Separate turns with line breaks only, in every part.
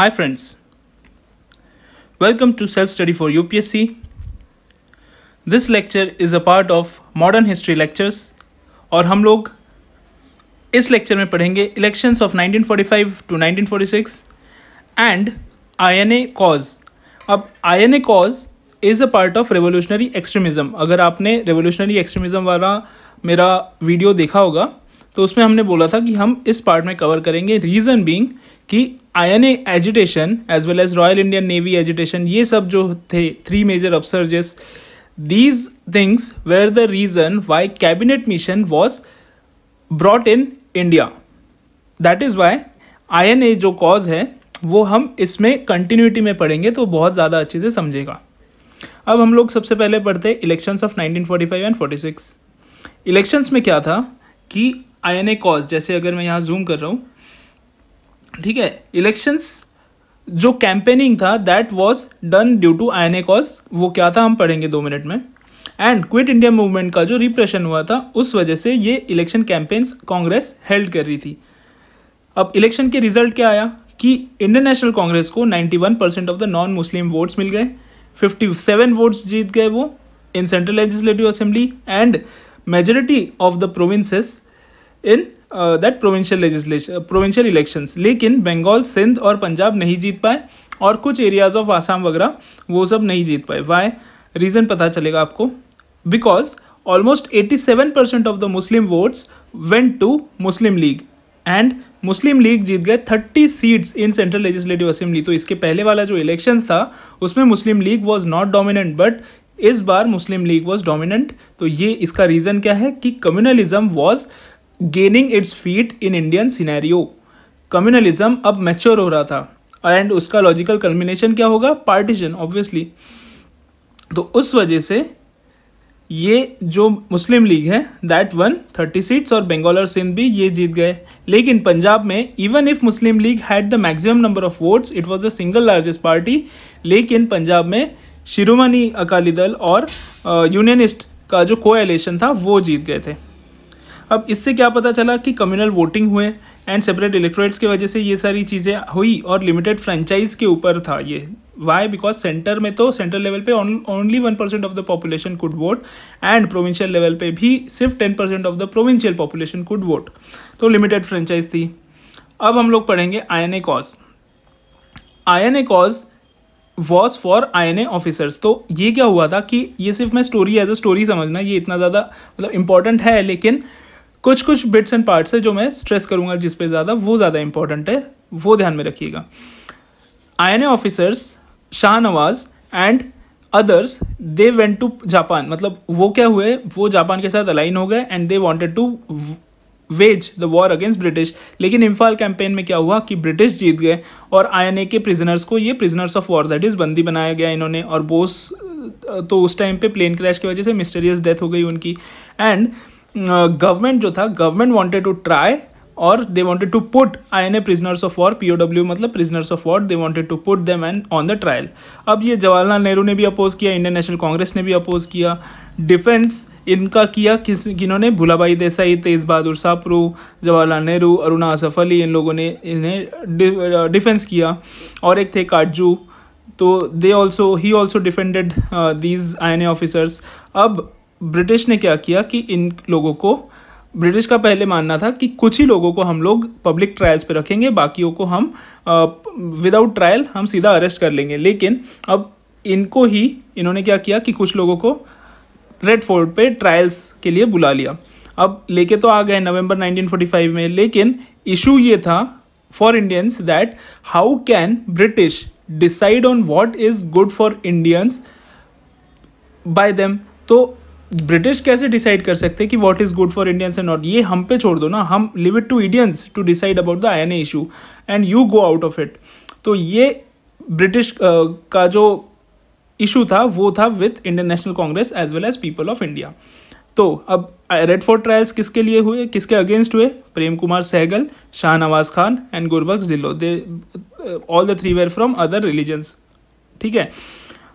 Hi friends, welcome to Self Study for UPSC. This lecture is a part of Modern History Lectures और हम लोग इस lecture में पढ़ेंगे elections of 1945 to 1946 and I cause अब I cause is a part of revolutionary extremism अगर आपने revolutionary extremism वाला मेरा वीडियो देखा होगा तो उसमें हमने बोला था कि हम इस पार्ट में कवर करेंगे रीज़न बीइंग कि I agitation as well as Royal Indian Navy agitation ये सब जो थे three major upsurges these things were the reason why Cabinet Mission was brought in India that is why I जो cause है, वो हम इसमें कंटिन्यूटी में पढ़ेंगे तो बहुत ज़्यादा अच्छे से समझेगा। अब हम लोग सबसे पहले पढ़ते इलेक्शंस ऑफ़ 1945 एंड 46 इलेक्शंस में क्या था कि आई एन ए कॉज जैसे अगर मैं यहाँ जूम कर रहा हूँ ठीक है? इलेक्शंस जो कैंपेनिंग था that was done due to I N cause वो क्या था? हम पढ़ेंगे दो मिनट में। एंड क्विट इंडिया मूवमेंट का जो रिप्रेशन हुआ था, उस वजह से ये इलेक्शन कैंपेन्स कांग्रेस हेल्ड कर रही थी। अब इलेक्शन के रिज़ल्ट क्या आया? कि इंडियन नेशनल कांग्रेस को 91 percent of the non Muslim votes मिल गए। 57 वोट्स जीत गए वो in Central Legislative Assembly and majority of the provinces in that provincial legislation provincial elections लेकिन बंगाल, सिंध और पंजाब नहीं जीत पाए और कुछ एरियाज़ ऑफ़ आसाम वगैरह, वो सब नहीं जीत पाए। वाई रीज़न पता चलेगा आपको। Because almost 87 percent of the Muslim votes went to Muslim League and Muslim League जीत गए 30 seats in Central Legislative Assembly तो इसके पहले वाला जो इलेक्शंस था, उसमें Muslim League was not dominant but इस बार मुस्लिम लीग वॉज़ डोमिनेंट तो ये इसका रीज़न क्या है कि communalism was gaining its feet in Indian scenario communalism अब मैच्योर हो रहा था। एंड उसका लॉजिकल कम्बिनेशन क्या होगा? पार्टीशन ऑब्वियसली तो उस वजह से ये जो मुस्लिम लीग है दैट वन थर्टी सीट्स और बंगाल और सिंध भी ये जीत गए। लेकिन पंजाब में even if Muslim League had the maximum number of votes it was the single largest party लेकिन पंजाब में शिरोमणि अकाली दल और यूनियनिस्ट का जो को था, वो जीत गए थे। अब इससे क्या पता चला कि कम्युनल वोटिंग हुए एंड सेपरेट इलेक्ट्रोरेट्स की वजह से ये सारी चीज़ें हुई और लिमिटेड फ्रेंचाइज के ऊपर था ये। वाई बिकॉज़ सेंटर में तो सेंट्रल लेवल पे only one percent of the population could vote and provincial level पे भी सिर्फ़ ten percent of the provincial population could vote तो लिमिटेड फ्रेंचाइज थी। अब हम लोग पढ़ेंगे I N A cause I N A cause was for I N A officers तो ये क्या हुआ था कि ये सिर्फ़ मैं स्टोरी एज अ स्टोरी समझना, ये इतना ज़्यादा मतलब इंपॉर्टेंट है, लेकिन कुछ कुछ बिट्स एंड पार्ट्स है जो मैं स्ट्रेस करूँगा, जिस पे ज़्यादा, वो ज़्यादा इंपॉर्टेंट है, वो ध्यान में रखिएगा। I N A officers Shah Nawaz and others they went to Japan मतलब वो क्या हुए? वो जापान के साथ अलाइन हो गए and they wanted to wage the war against British लेकिन इम्फाल कैंपेन में क्या हुआ कि ब्रिटिश जीत गए और आईएनए के प्रिजनर्स को ये prisoners of war that is बंदी बनाया गया इन्होंने और बोस तो उस टाइम पे प्लेन क्रैश की वजह से मिस्टेरियस डेथ हो गई उनकी। एंड गवर्नमेंट जो था गवर्नमेंट वांटेड टू ट्राई और they wanted to put I N A prisoners of war P W मतलब prisoners of war they wanted to put them and on the trial अब ये जवाहरलाल नेहरू ने भी अपोज किया Indian national Congress ने भी oppose किया डिफेंस इनका किया, किस, किन्होंने? भूलाबाई देसाई, तेज बहादुर सापरू, जवाहरलाल नेहरू, अरुणा असफ अली, इन लोगों ने इन्हें डिफेंस किया। और एक थे काटजू तो they also he also defended these I N A officers अब ब्रिटिश ने क्या किया कि इन लोगों को, ब्रिटिश का पहले मानना था कि कुछ ही लोगों को हम लोग पब्लिक ट्रायल्स पे रखेंगे, बाकियों को हम विदाउट ट्रायल हम सीधा अरेस्ट कर लेंगे। लेकिन अब इनको ही इन्होंने क्या किया कि कुछ लोगों को रेड फोर्ट पे ट्रायल्स के लिए बुला लिया। अब लेके तो आ गए नवंबर 1945 में, लेकिन इशू ये था for Indians that how can British decide on what is good for Indians by them तो ब्रिटिश कैसे डिसाइड कर सकते हैं कि what is good for Indians and not ये हम पे छोड़ दो ना हम leave it to Indians to decide about the I N issue and you go out of it तो ये ब्रिटिश uh, का जो इशू था वो था with Indian National Congress as well as people of India तो अब रेड फोर्ट ट्रायल्स किसके लिए हुए? किसके अगेंस्ट हुए? प्रेम कुमार सहगल शाह नवाज़ खान एंड गुरबख्श जिलो they all the three were from other religions ठीक है?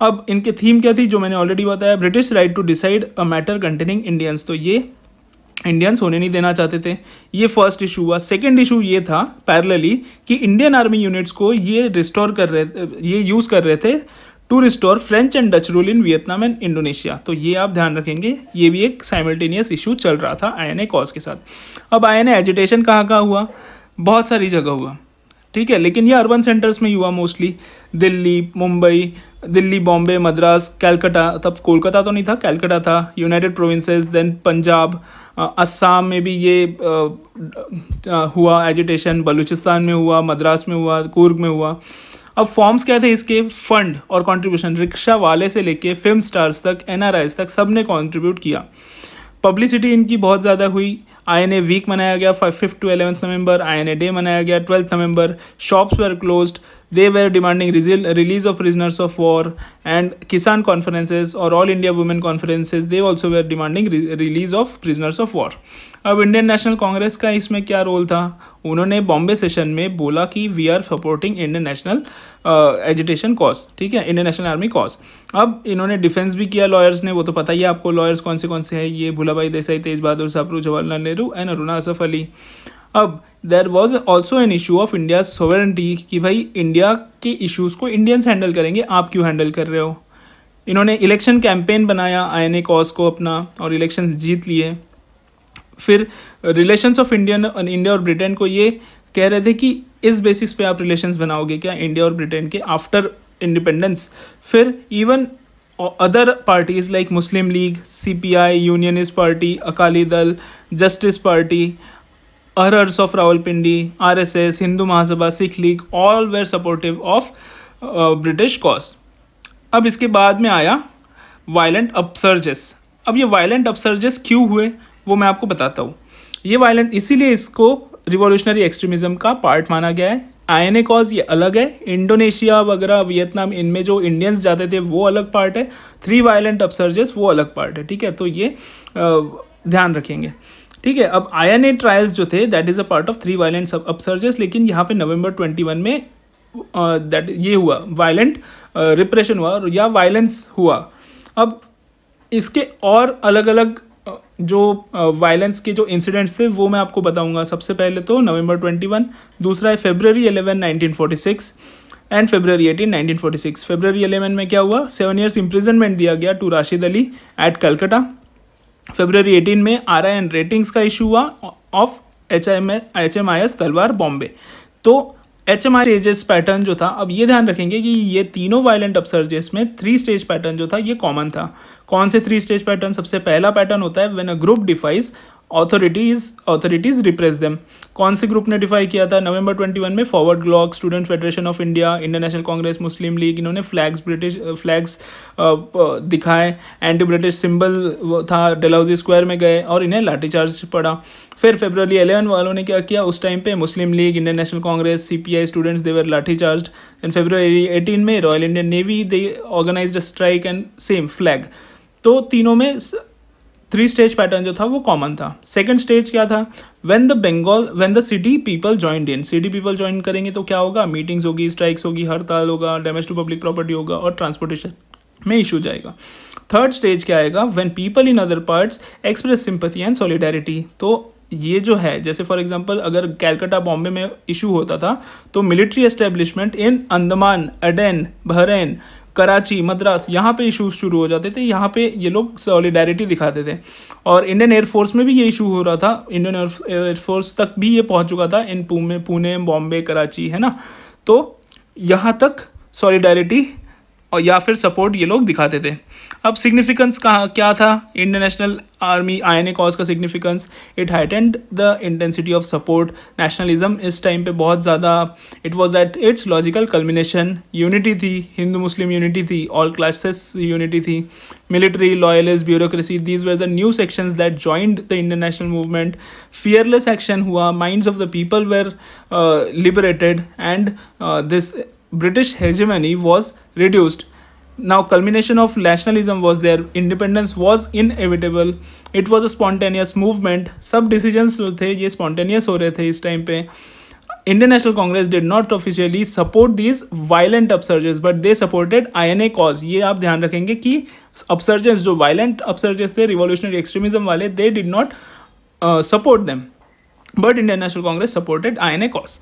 अब इनके थीम क्या थी, जो मैंने ऑलरेडी बताया British right to decide a matter containing Indians तो ये इंडियंस होने नहीं देना चाहते थे। ये फ़र्स्ट इशू हुआ। सेकेंड इशू ये था पैरेलली कि इंडियन आर्मी यूनिट्स को ये रिस्टोर कर रहे, ये यूज़ कर रहे थे to restore French and Dutch rule in Vietnam and Indonesia तो ये आप ध्यान रखेंगे, ये भी एक साइमल्टेनियस इशू चल रहा था आई कॉज के साथ। अब आई एन एजुटेशन कहाँ कहाँ हुआ? बहुत सारी जगह हुआ। ठीक है, लेकिन ये अर्बन सेंटर्स में हुआ मोस्टली दिल्ली, मुंबई दिल्ली बॉम्बे मद्रास कैलकटा तब कोलकाता तो नहीं था कैलकटा था United Provinces then Punjab Assam में भी ये आ, हुआ एजुटेशन बलूचिस्तान में हुआ मद्रास में हुआ कुर्ग में हुआ। अब फॉर्म्स क्या थे इसके? फंड और कंट्रीब्यूशन रिक्शा वाले से लेके फ़िल्म स्टार्स तक एन तक सबने कॉन्ट्रीब्यूट किया। पब्लिसिटी इनकी बहुत ज़्यादा हुई। आई एन ए वीक मनाया गया fifth to eleventh November I N A day मनाया गया twelfth November shops were closed they were demanding release of prisoners of war and kisan conferences or all india women conferences. They also were demanding re, release of prisoners of war. अब Indian national Congress का इसमें क्या role था? उन्होंने Bombay session में बोला कि we are supporting Indian national agitation cause ठीक है? इंडियन नेशनल आर्मी कॉज अब इन्होंने डिफेंस भी किया लॉयर्स ने, वो तो पता ही है आपको लॉयर्स कौन से कौन से हैं? ये भूलाभाई देसाई तेज बहादुर सापरू जवाहरलाल नेहरू एंड अरुणा असफ अली अब there was also an issue of India sovereignty कि भाई इंडिया के इशूज़ को इंडियंस हैंडल करेंगे, आप क्यों हैंडल कर रहे हो? इन्होंने इलेक्शन कैंपेन बनाया आई एन ए कॉज को अपना और इलेक्शन जीत लिए। फिर रिलेशंस ऑफ़ इंडियन इंडिया और ब्रिटेन को ये कह रहे थे कि इस बेसिस पे आप रिलेशंस बनाओगे क्या इंडिया और ब्रिटेन के आफ्टर इंडिपेंडेंस फिर even other parties like Muslim League C P I Unionist Party Akali Dal Justice Party Ahrars of Rawalpindi R S S Hindu Mahasabha Sikh League all were supportive of British cause अब इसके बाद में आया violent upsurges अब ये violent upsurges क्यों हुए वो मैं आपको बताता हूँ। ये वायलेंट इसीलिए इसको रिवॉल्यूशनरी एक्सट्रीमिज्म का पार्ट माना गया है। आई एन ए कॉज ये अलग है। इंडोनेशिया वगैरह वियतनाम इनमें जो इंडियंस जाते थे वो अलग पार्ट है। थ्री वायलेंट अपसर्जेस वो अलग पार्ट है। ठीक है? तो ये uh, ध्यान रखेंगे। ठीक है अब आई एन ए ट्रायल्स जो थे that is a part of three violent upsurges लेकिन यहाँ पे नवंबर ट्वेंटी वन में दैट uh, ये हुआ वायलेंट रिप्रेशन uh, हुआ या वायलेंस हुआ। अब इसके और अलग अलग जो वायलेंस uh, के जो इंसिडेंट्स थे वो मैं आपको बताऊँगा। सबसे पहले तो नवंबर ट्वेंटी वन दूसरा है February eleven nineteen forty six and February eighteen nineteen forty six February eleven में क्या हुआ? सेवन ईयर्स इंप्रिजनमेंट दिया गया to Rashid Ali at Calcutta February 18 में आर आई एन रेटिंग्स का इशू हुआ of H M H M I S Talwar Bombay तो H M I एजेस पैटर्न जो था, अब ये ध्यान रखेंगे कि ये तीनों वायलेंट अपसर्जेस में थ्री स्टेज पैटर्न जो था, ये कॉमन था. कौन से थ्री स्टेज पैटर्न सबसे पहला पैटर्न होता है when a group defies authorities authorities repress them कौन से ग्रुप ने डिफाई किया था? नवंबर 21 में Forward Bloc Student Federation of India Indian National Congress Muslim League इन्होंने फ्लैग्स ब्रिटिश फ्लैग्स दिखाए। एंटी ब्रिटिश सिंबल था डेलाउजी स्क्वायर में गए और इन्हें लाठीचार्ज पड़ा। फिर फेब्रवरी एलेवन वालों ने क्या किया? उस टाइम पे Muslim League Indian National Congress CPI students they were lathi charge in February eighteen में Royal Indian Navy they organise strike and same flag तो तीनों में थ्री स्टेज पैटर्न जो था वो कॉमन था। सेकंड स्टेज क्या था? When the Bengal when the city people join in city people join करेंगे तो क्या होगा? मीटिंग्स होगी स्ट्राइक्स होगी हड़ताल होगा डैमेज टू पब्लिक प्रॉपर्टी होगा और ट्रांसपोर्टेशन में इशू जाएगा। थर्ड स्टेज क्या आएगा? When people in other parts express sympathy and solidarity तो ये जो है, जैसे फॉर एग्जांपल अगर कैलकाटा बॉम्बे में इशू होता था तो military establishment in Andaman Aden Bahrain Karachi, Madras, यहाँ पे इशूज शुरू हो जाते थे। यहाँ पे ये लोग सॉलिडारिटी दिखाते थे। और इंडियन एयरफोर्स में भी ये इशू हो रहा था। इंडियन एयरफोर्स तक भी ये पहुँच चुका था इन पुणे पुणे, बॉम्बे, कराची, है ना? तो यहाँ तक सॉलिडारिटी और या फिर सपोर्ट ये लोग दिखाते थे। अब सिग्निफिकेंस कहाँ, क्या था? Indian National Army I N A cause का significance it heightened the intensity of support nationalism इस टाइम पे बहुत ज़्यादा it was at its logical culmination unity थी हिंदू मुस्लिम यूनिटी थी ऑल क्लासेस यूनिटी थी। Military loyalist bureaucracy these were the new sections that joined the Indian national movement fearless action हुआ minds of the people were liberated and this British hegemony was reduced. Now, culmination of nationalism was there. Independence was inevitable. It was a spontaneous movement. सब decisions जो थे ये spontaneous हो रहे थे इस time पे Indian National Congress did not officially support these violent upsurges, but they supported INA cause. ये आप ध्यान रखेंगे कि upsurges जो violent upsurges थे revolutionary extremism वाले they did not them but Indian National Congress supported I N A cause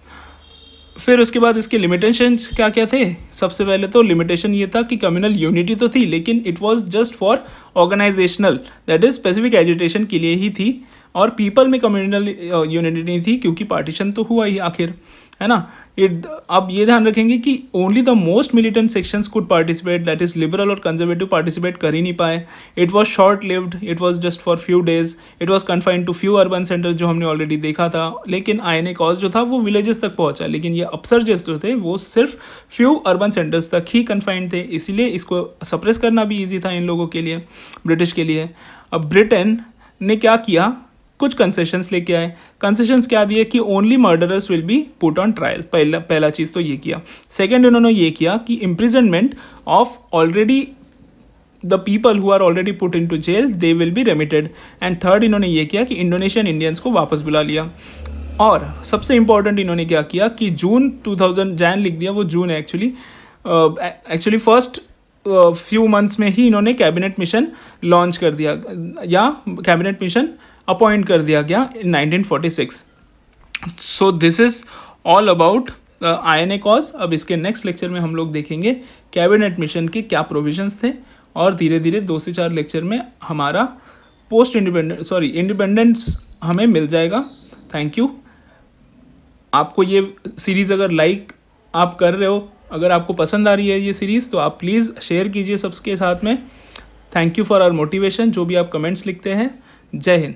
फिर उसके बाद इसके लिमिटेशन क्या क्या थे? सबसे पहले तो लिमिटेशन ये था कि कम्युनल यूनिटी तो थी, लेकिन it was just for organisational that is specific agitation के लिए ही थी। और पीपल में कम्युनल यूनिटी नहीं थी, क्योंकि पार्टीशन तो हुआ ही आखिर, है ना? इट अब ये ध्यान रखेंगे कि only the most militant sections could participate that is liberal और कंजर्वेटिव पार्टिसिपेट कर ही नहीं पाए। It was short lived it was just for few days it was confined to few urban centres जो हमने ऑलरेडी देखा था। लेकिन आई एन कॉज जो था, वो विलेजेस तक पहुँचा, लेकिन ये अपसर्जेस जो थे, वो सिर्फ़ फ्यू अर्बन सेंटर्स तक ही कन्फाइंड थे, इसीलिए इसको सप्रेस करना भी ईजी था इन लोगों के लिए ब्रिटिश के लिए। अब ब्रिटेन ने क्या किया? कुछ कंसेशंस लेके आए। कंसेशंस क्या दिए कि only murderers will be put on trial पहला पहला चीज़ तो ये किया। सेकेंड उन्होंने ये किया कि imprisonment of already the people who are already put in to jail they will be remitted and third इन्होंने ये किया कि इंडोनेशियन इंडियंस को वापस बुला लिया। और सबसे इंपॉर्टेंट इन्होंने क्या किया कि जून 2000 जैन लिख दिया, वो जून है actually actually first few months में ही इन्होंने कैबिनेट मिशन लॉन्च कर दिया। या कैबिनेट मिशन अपॉइंट कर दिया गया in 1946 so this is all about I N A cause अब इसके नेक्स्ट लेक्चर में हम लोग देखेंगे कैबिनेट मिशन के क्या प्रोविजंस थे और धीरे धीरे दो से चार लेक्चर में हमारा पोस्ट इंडिपेंडेंट सॉरी इंडिपेंडेंस हमें मिल जाएगा। थैंक यू आपको ये सीरीज़ अगर लाइक आप कर रहे हो, अगर आपको पसंद आ रही है ये सीरीज़ तो आप प्लीज़ शेयर कीजिए सबके साथ में। Thank you for our motivation जो भी आप कमेंट्स लिखते हैं। जय हिंद।